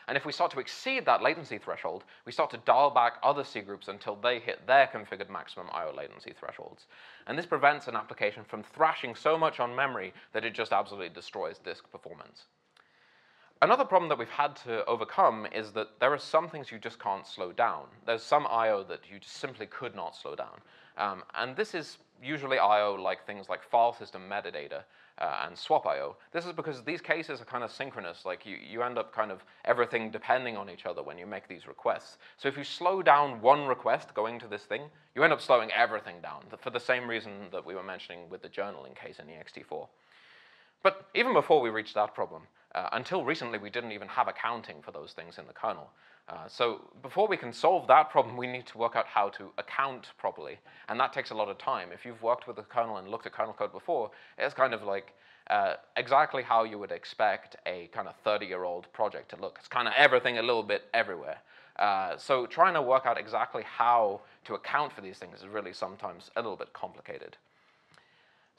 And if we start to exceed that latency threshold, we start to dial back other cgroups until they hit their configured maximum I/O latency thresholds. And this prevents an application from thrashing so much on memory that it just absolutely destroys disk performance. Another problem that we've had to overcome is that there are some things you just can't slow down. There's some I/O that you just simply could not slow down. Um, and this is usually I/O like things like file system metadata uh, and swap I/O. This is because these cases are kind of synchronous. Like you, you end up kind of everything depending on each other when you make these requests. So if you slow down one request going to this thing, you end up slowing everything down for the same reason that we were mentioning with the journaling case in ext4. But even before we reached that problem, uh, until recently we didn't even have accounting for those things in the kernel. Uh, so before we can solve that problem, we need to work out how to account properly, and that takes a lot of time. If you've worked with the kernel and looked at kernel code before, it's kind of like uh, exactly how you would expect a kind of 30-year-old project to look. It's kind of everything a little bit everywhere. Uh, so trying to work out exactly how to account for these things is really sometimes a little bit complicated.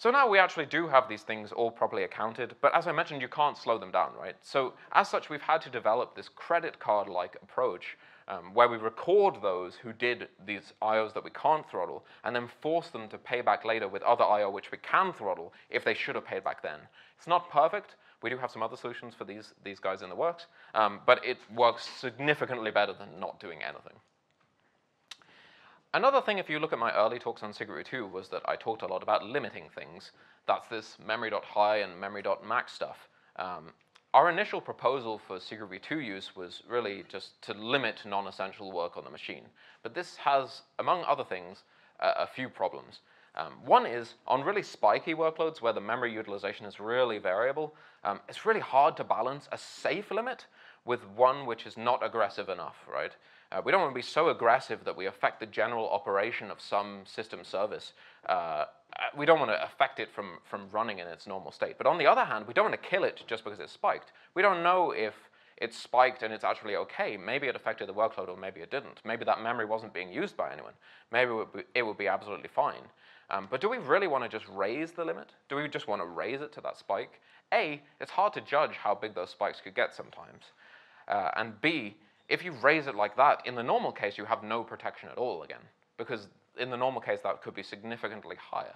So now we actually do have these things all properly accounted, but as I mentioned, you can't slow them down, right? So as such, we've had to develop this credit card-like approach um, where we record those who did these IOs that we can't throttle and then force them to pay back later with other IO which we can throttle if they should have paid back then. It's not perfect. We do have some other solutions for these, these guys in the works, um, but it works significantly better than not doing anything. Another thing, if you look at my early talks on cgroup 2, was that I talked a lot about limiting things. That's this memory.high and memory.max stuff. Um, our initial proposal for cgroup v2 use was really just to limit non-essential work on the machine. But this has, among other things, a few problems. Um, one is on really spiky workloads where the memory utilization is really variable, um, it's really hard to balance a safe limit with one which is not aggressive enough, right? Uh, we don't want to be so aggressive that we affect the general operation of some system service. Uh, we don't want to affect it from, from running in its normal state. But on the other hand, we don't want to kill it just because it's spiked. We don't know if it's spiked and it's actually okay. Maybe it affected the workload or maybe it didn't. Maybe that memory wasn't being used by anyone. Maybe it would be, it would be absolutely fine. Um, but do we really want to just raise the limit? Do we just want to raise it to that spike? A, it's hard to judge how big those spikes could get sometimes. Uh, and B, if you raise it like that, in the normal case, you have no protection at all again, because in the normal case, that could be significantly higher.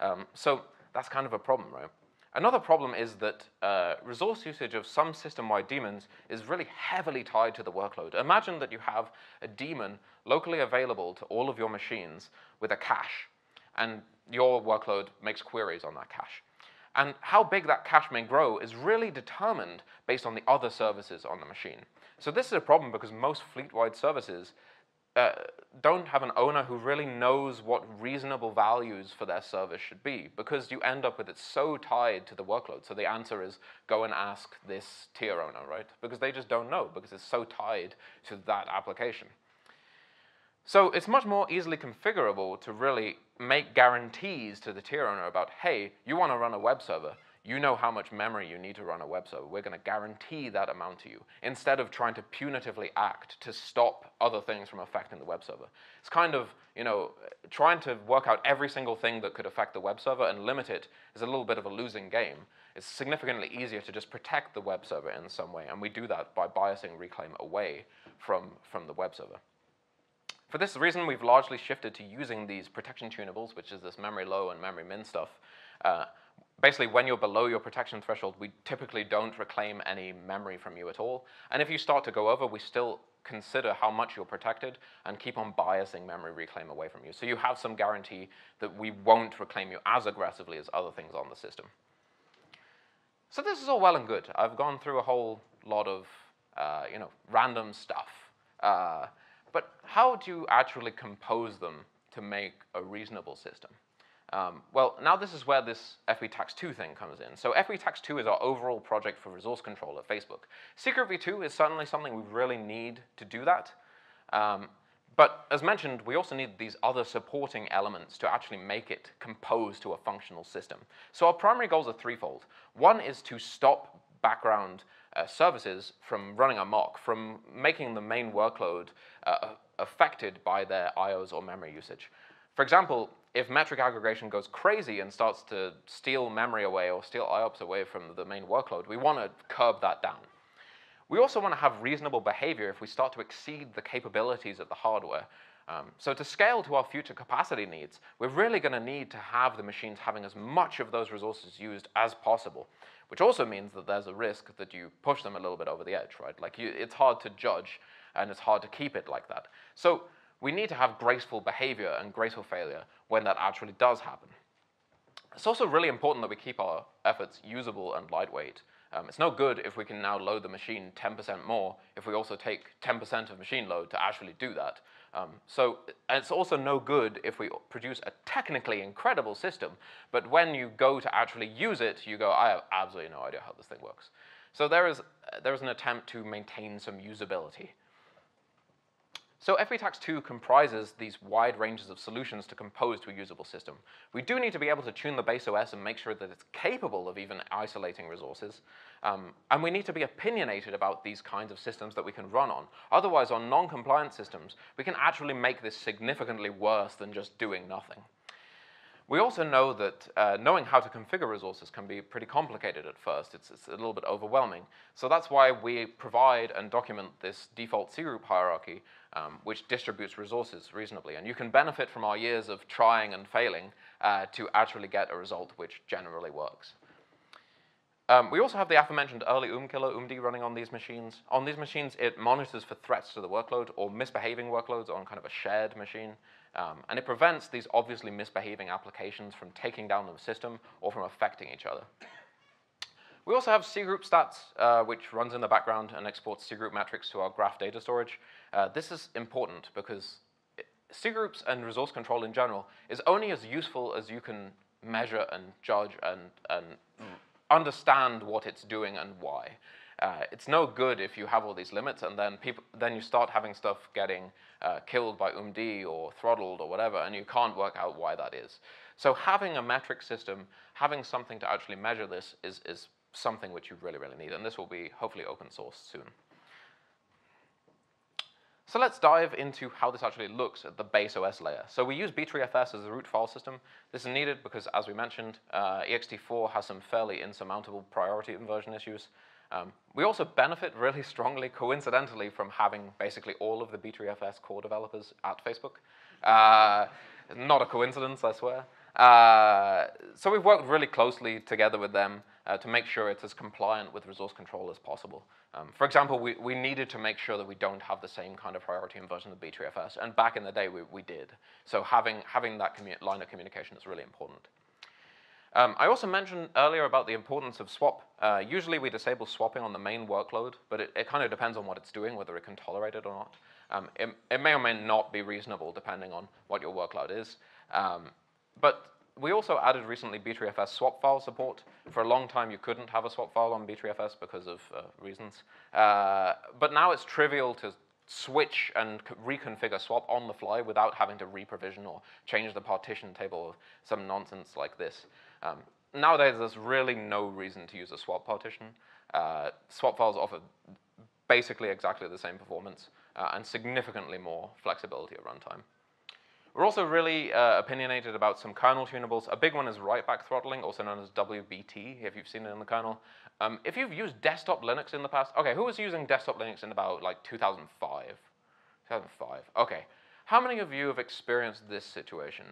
Um, so that's kind of a problem, right? Another problem is that uh, resource usage of some system-wide daemons is really heavily tied to the workload. Imagine that you have a daemon locally available to all of your machines with a cache, and your workload makes queries on that cache. And how big that cache may grow is really determined based on the other services on the machine. So this is a problem because most fleet-wide services uh, don't have an owner who really knows what reasonable values for their service should be because you end up with it so tied to the workload. So the answer is go and ask this tier owner, right? Because they just don't know because it's so tied to that application. So it's much more easily configurable to really make guarantees to the tier owner about, hey, you want to run a web server, you know how much memory you need to run a web server. We're going to guarantee that amount to you instead of trying to punitively act to stop other things from affecting the web server. It's kind of, you know, trying to work out every single thing that could affect the web server and limit it is a little bit of a losing game. It's significantly easier to just protect the web server in some way, and we do that by biasing reclaim away from, from the web server. For this reason, we've largely shifted to using these protection tunables, which is this memory low and memory min stuff, uh, basically when you're below your protection threshold, we typically don't reclaim any memory from you at all. And if you start to go over, we still consider how much you're protected and keep on biasing memory reclaim away from you. So you have some guarantee that we won't reclaim you as aggressively as other things on the system. So this is all well and good. I've gone through a whole lot of uh, you know, random stuff. Uh, but how do you actually compose them to make a reasonable system? Um, well, now this is where this FBTax2 thing comes in. So FBTax2 is our overall project for resource control at Facebook. cgroup v2 is certainly something we really need to do that. Um, but as mentioned, we also need these other supporting elements to actually make it compose to a functional system. So our primary goals are threefold. One is to stop background uh, services from running amok, from making the main workload uh, affected by their IOs or memory usage. For example, if metric aggregation goes crazy and starts to steal memory away or steal IOPS away from the main workload, we want to curb that down. We also want to have reasonable behavior if we start to exceed the capabilities of the hardware. Um, so to scale to our future capacity needs, we're really going to need to have the machines having as much of those resources used as possible, which also means that there's a risk that you push them a little bit over the edge, right? Like you, it's hard to judge and it's hard to keep it like that. So we need to have graceful behavior and graceful failure when that actually does happen. It's also really important that we keep our efforts usable and lightweight. Um, it's no good if we can now load the machine 10% more if we also take 10% of machine load to actually do that. Um, so it's also no good if we produce a technically incredible system, but when you go to actually use it, you go, I have absolutely no idea how this thing works. So there is, there is an attempt to maintain some usability. So FBTax2 comprises these wide ranges of solutions to compose to a usable system. We do need to be able to tune the base OS and make sure that it's capable of even isolating resources. Um, and we need to be opinionated about these kinds of systems that we can run on. Otherwise, on non-compliant systems, we can actually make this significantly worse than just doing nothing. We also know that uh, knowing how to configure resources can be pretty complicated at first. It's, it's, a little bit overwhelming. So that's why we provide and document this default cgroup hierarchy, um, which distributes resources reasonably. And you can benefit from our years of trying and failing uh, to actually get a result which generally works. Um, we also have the aforementioned early UM killer, oomd, running on these machines. On these machines, it monitors for threats to the workload or misbehaving workloads on kind of a shared machine. Um, and it prevents these obviously misbehaving applications from taking down the system or from affecting each other. We also have cgroup stats, uh, which runs in the background and exports cgroup metrics to our graph data storage. Uh, this is important because cgroups and resource control in general is only as useful as you can measure and judge and, and understand what it's doing and why. Uh, it's no good if you have all these limits and then people then you start having stuff getting uh, killed by oomd or throttled or whatever, and you can't work out why that is. So having a metric system, having something to actually measure this is, is something which you really, really need, and this will be hopefully open source soon. So let's dive into how this actually looks at the base OS layer. So we use Btrfs as a root file system. This is needed because, as we mentioned, uh, ext4 has some fairly insurmountable priority inversion issues. Um, we also benefit really strongly, coincidentally, from having basically all of the Btrfs core developers at Facebook. Uh, not a coincidence, I swear. Uh, so we've worked really closely together with them uh, to make sure it's as compliant with resource control as possible. Um, for example, we, we needed to make sure that we don't have the same kind of priority inversion of Btrfs, and back in the day we, we did. So having, having that line of communication is really important. Um, I also mentioned earlier about the importance of swap. Uh, usually we disable swapping on the main workload, but it, it kind of depends on what it's doing, whether it can tolerate it or not. Um, it, it, may or may not be reasonable depending on what your workload is. Um, but we also added recently Btrfs swap file support. For a long time, you couldn't have a swap file on Btrfs because of uh, reasons. Uh, but now it's trivial to switch and reconfigure swap on the fly without having to reprovision or change the partition table or some nonsense like this. Um, nowadays, there's really no reason to use a swap partition. Uh, swap files offer basically exactly the same performance uh, and significantly more flexibility at runtime. We're also really uh, opinionated about some kernel tunables. A big one is write-back throttling, also known as WBT, if you've seen it in the kernel. Um, if you've used desktop Linux in the past, okay, who was using desktop Linux in about like 2005? 2005, okay. How many of you have experienced this situation?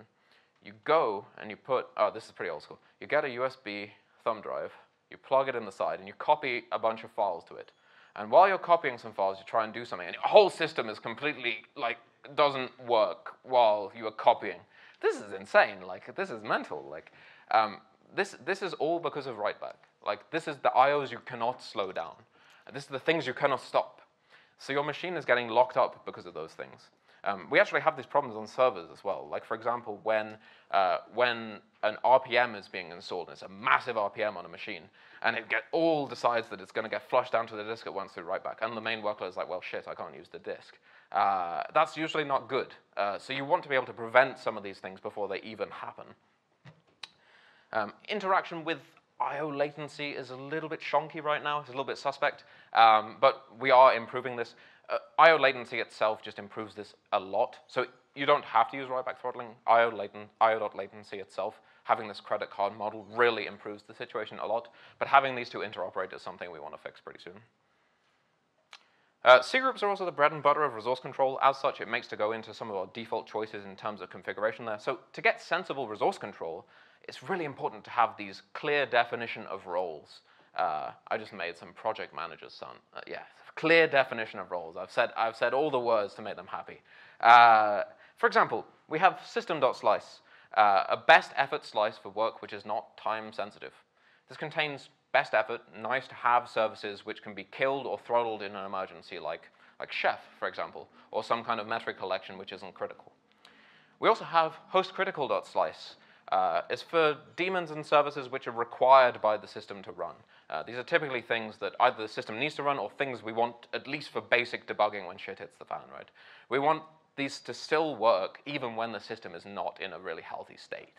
You go and you put, oh, this is pretty old school. You get a USB thumb drive, you plug it in the side, and you copy a bunch of files to it. And while you're copying some files, you try and do something, and your whole system is completely like doesn't work while you are copying. This is insane. Like this is mental. Like um, this this is all because of write-back. Like this is the IOs you cannot slow down. This is the things you cannot stop. So your machine is getting locked up because of those things. Um, we actually have these problems on servers as well. Like for example, when uh, when an RPM is being installed, and it's a massive RPM on a machine, and it get, all decides that it's going to get flushed down to the disk at once through write back, and the main workload is like, well, shit, I can't use the disk. Uh, that's usually not good. Uh, so you want to be able to prevent some of these things before they even happen. Um, interaction with I.O. latency is a little bit shonky right now. It's a little bit suspect, um, but we are improving this. Uh, I.O. latency itself just improves this a lot. So you don't have to use write-back throttling. I.O. Laten, latency itself, having this credit card model really improves the situation a lot. But having these two interoperate is something we want to fix pretty soon. Uh, cgroups are also the bread and butter of resource control. As such, it makes to go into some of our default choices in terms of configuration there. So to get sensible resource control, it's really important to have these clear definition of roles. Uh, I just made some project managers son. Uh, yeah, clear definition of roles. I've said, I've said all the words to make them happy. Uh, for example, we have system.slice, uh, a best effort slice for work which is not time sensitive. This contains best effort, nice to have services which can be killed or throttled in an emergency, like, like Chef, for example, or some kind of metric collection which isn't critical. We also have hostcritical.slice. Uh, it's for daemons and services which are required by the system to run. Uh, these are typically things that either the system needs to run or things we want at least for basic debugging when shit hits the fan, right? We want these to still work even when the system is not in a really healthy state.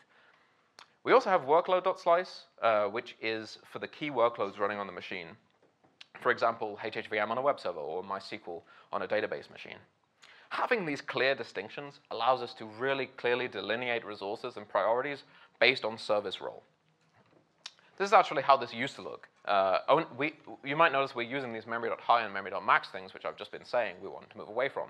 We also have workload.slice, uh, which is for the key workloads running on the machine. For example, HHVM on a web server or MySQL on a database machine. Having these clear distinctions allows us to really clearly delineate resources and priorities based on service role. This is actually how this used to look. Uh, we, you might notice we're using these memory.high and memory.max things, which I've just been saying we want to move away from.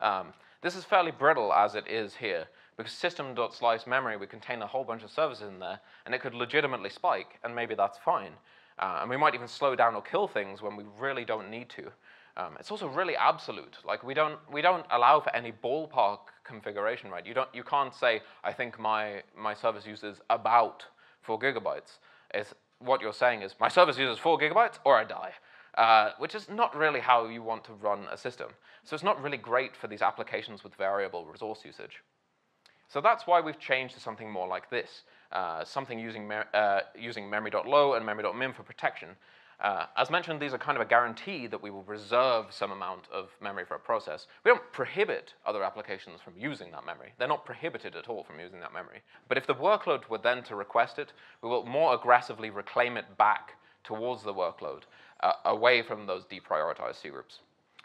Um, this is fairly brittle as it is here, because system.slice memory would contain a whole bunch of services in there, and it could legitimately spike, and maybe that's fine. Uh, and we might even slow down or kill things when we really don't need to. Um, it's also really absolute. Like we don't we don't allow for any ballpark configuration, right? You don't you can't say I think my my service uses about four gigabytes. It's what you're saying is, my service uses four gigabytes or I die, uh, which is not really how you want to run a system. So it's not really great for these applications with variable resource usage. So that's why we've changed to something more like this, uh, something using, me uh, using memory.low and memory.min for protection. Uh, as mentioned, these are kind of a guarantee that we will reserve some amount of memory for a process. We don't prohibit other applications from using that memory. They're not prohibited at all from using that memory. But if the workload were then to request it, we will more aggressively reclaim it back towards the workload, uh, away from those deprioritized cgroups.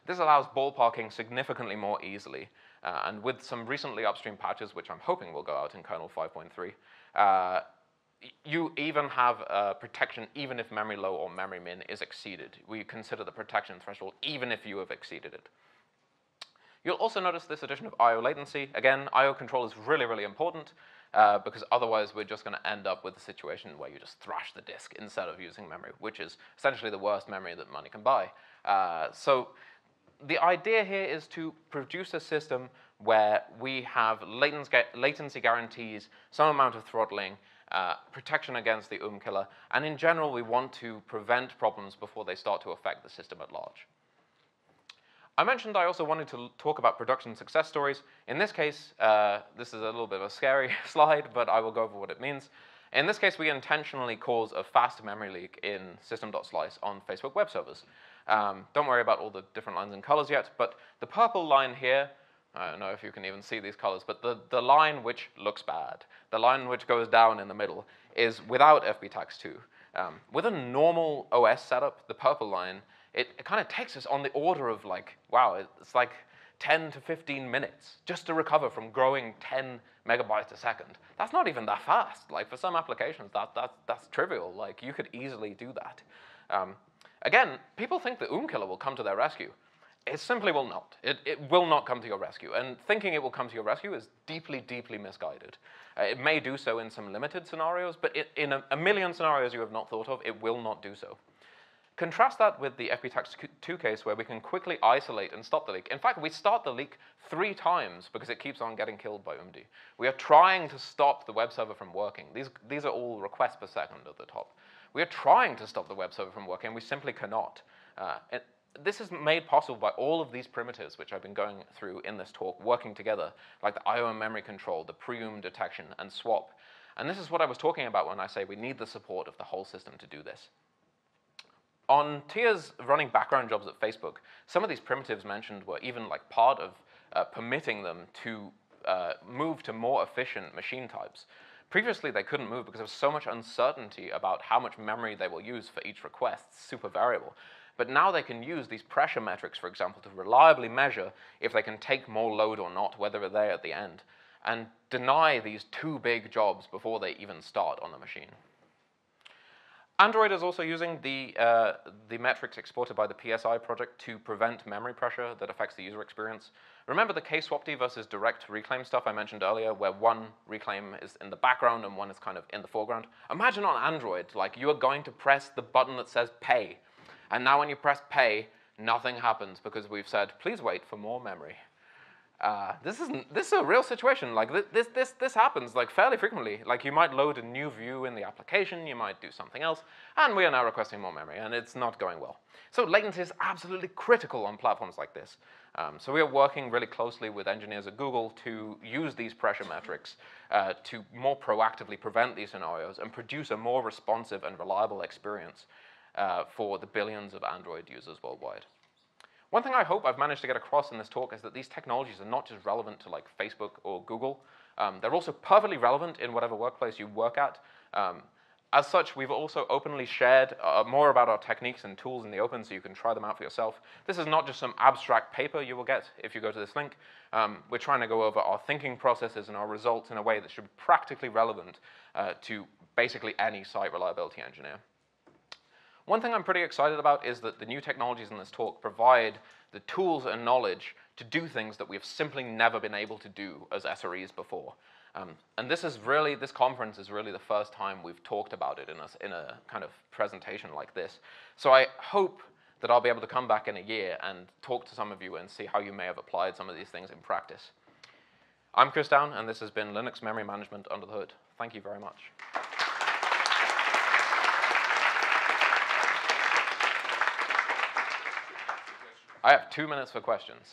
This allows ballparking significantly more easily, uh, and with some recently upstream patches, which I'm hoping will go out in kernel 5.3, uh, you even have uh, protection even if memory low or memory min is exceeded. We consider the protection threshold even if you have exceeded it. You'll also notice this addition of I.O. latency. Again, I.O. control is really, really important uh, because otherwise we're just going to end up with a situation where you just thrash the disk instead of using memory, which is essentially the worst memory that money can buy. Uh, so the idea here is to produce a system where we have latency guarantees, some amount of throttling, uh, protection against the UM killer, and in general, we want to prevent problems before they start to affect the system at large. I mentioned I also wanted to talk about production success stories. In this case, uh, this is a little bit of a scary slide, but I will go over what it means. In this case, we intentionally cause a fast memory leak in system.slice on Facebook web servers. Um, don't worry about all the different lines and colors yet, but the purple line here, I don't know if you can even see these colors, but the, the line which looks bad, the line which goes down in the middle, is without FBTax2. Um, with a normal OS setup, the purple line, it, it kind of takes us on the order of like, wow, it's like 10 to 15 minutes just to recover from growing 10 megabytes a second. That's not even that fast. Like for some applications, that, that, that's trivial. Like you could easily do that. Um, Again, people think the Oom Killer will come to their rescue. It simply will not. It, it will not come to your rescue. And thinking it will come to your rescue is deeply, deeply misguided. Uh, it may do so in some limited scenarios, but it, in a, a, million scenarios you have not thought of, it will not do so. Contrast that with the FBTax2 case where we can quickly isolate and stop the leak. In fact, we start the leak three times because it keeps on getting killed by oomd. We are trying to stop the web server from working. These, these are all requests per second at the top. We are trying to stop the web server from working, we simply cannot. Uh, this is made possible by all of these primitives, which I've been going through in this talk, working together, like the I.O. and memory control, the pre-OOM detection, and swap. And this is what I was talking about when I say we need the support of the whole system to do this. On tiers running background jobs at Facebook, some of these primitives mentioned were even like part of uh, permitting them to uh, move to more efficient machine types. Previously, they couldn't move because there was so much uncertainty about how much memory they will use for each request, super variable. But now they can use these pressure metrics, for example, to reliably measure if they can take more load or not, whether they're there at the end, and deny these two big jobs before they even start on the machine. Android is also using the, uh, the metrics exported by the PSI project to prevent memory pressure that affects the user experience. Remember the kswapd versus direct reclaim stuff I mentioned earlier, where one reclaim is in the background and one is kind of in the foreground? Imagine on Android, like you are going to press the button that says pay, and now when you press pay, nothing happens because we've said, please wait for more memory. Uh, this is this is a real situation. Like this this this happens like fairly frequently. Like you might load a new view in the application, you might do something else, and we are now requesting more memory, and it's not going well. So latency is absolutely critical on platforms like this. Um, so we are working really closely with engineers at Google to use these pressure metrics uh, to more proactively prevent these scenarios and produce a more responsive and reliable experience uh, for the billions of Android users worldwide. One thing I hope I've managed to get across in this talk is that these technologies are not just relevant to like Facebook or Google. Um, they're also perfectly relevant in whatever workplace you work at. Um, as such, we've also openly shared uh, more about our techniques and tools in the open so you can try them out for yourself. This is not just some abstract paper you will get if you go to this link. Um, we're trying to go over our thinking processes and our results in a way that should be practically relevant uh, to basically any site reliability engineer. One thing I'm pretty excited about is that the new technologies in this talk provide the tools and knowledge to do things that we've simply never been able to do as SREs before. Um, and this is really, this conference is really the first time we've talked about it in a, in a kind of presentation like this. So I hope that I'll be able to come back in a year and talk to some of you and see how you may have applied some of these things in practice. I'm Chris Down, and this has been Linux Memory Management Under the Hood. Thank you very much. I have two minutes for questions.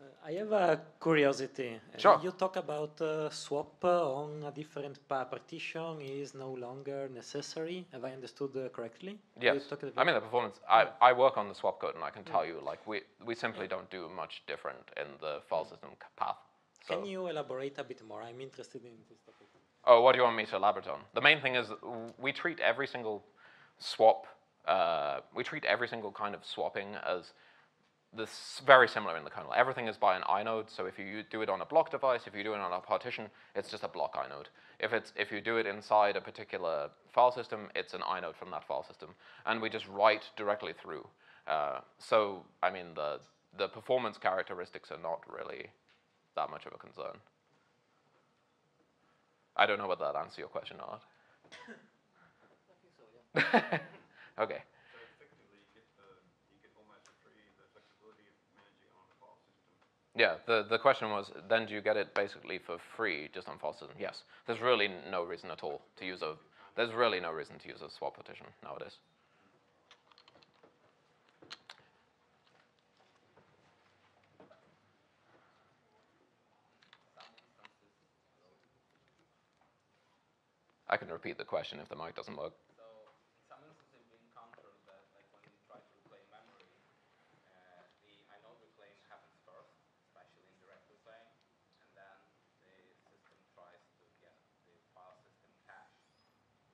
Uh, I have a curiosity. Uh, Sure. You talk about uh, swap on a different partition is no longer necessary. Have I understood uh, correctly? Yes. I mean the performance. I, I work on the swap code, and I can tell you, like we we simply don't do much different in the file system path. So. Can you elaborate a bit more? I'm interested in this topic. Oh, what do you want me to elaborate on? The main thing is we treat every single swap, uh, we treat every single kind of swapping as this very similar in the kernel. Everything is by an inode, so if you do it on a block device, if you do it on a partition, it's just a block inode. If, it's, if you do it inside a particular file system, it's an inode from that file system. And we just write directly through. Uh, so, I mean, the, the performance characteristics are not really that much of a concern. I don't know whether that answers your question or not. okay. So effectively, you get the, you get almost free the flexibility of managing on a file system. Yeah, the, the question was then do you get it basically for free just on file system? Yes. There's really no reason at all to use a there's really no reason to use a swap partition nowadays. I can repeat the question if the mic doesn't work. So in some instances we encounter that like when you try to reclaim memory, uh, the inode reclaim happens first, especially in direct reclaim, and then the system tries to get the file system cache,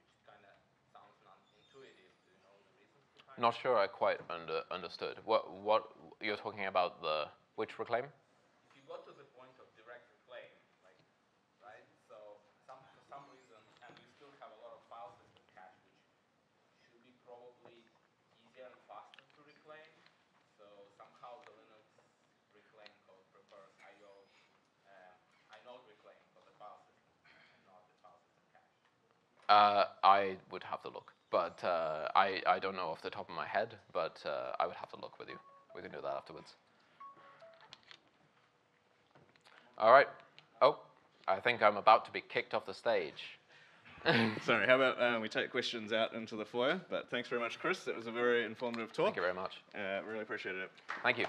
which kind of sounds non-intuitive. Do you know the reasons behind Not sure I quite under, understood. What what you're talking about the which reclaim? if you go to the point of direct reclaim, like, right? So some for some reason, and you still have a lot of file system cache, which should be probably easier and faster to reclaim. So somehow the Linux reclaim code prefers IO, uh, inode reclaim for the file system, not the file system cache. Uh, I would have to look, but uh, I I don't know off the top of my head. But uh, I would have to look with you. We can do that afterwards. All right. Oh, I think I'm about to be kicked off the stage. Sorry, how about uh, we take questions out into the foyer? But thanks very much, Chris. That was a very informative talk. Thank you very much. Uh, really appreciated it. Thank you.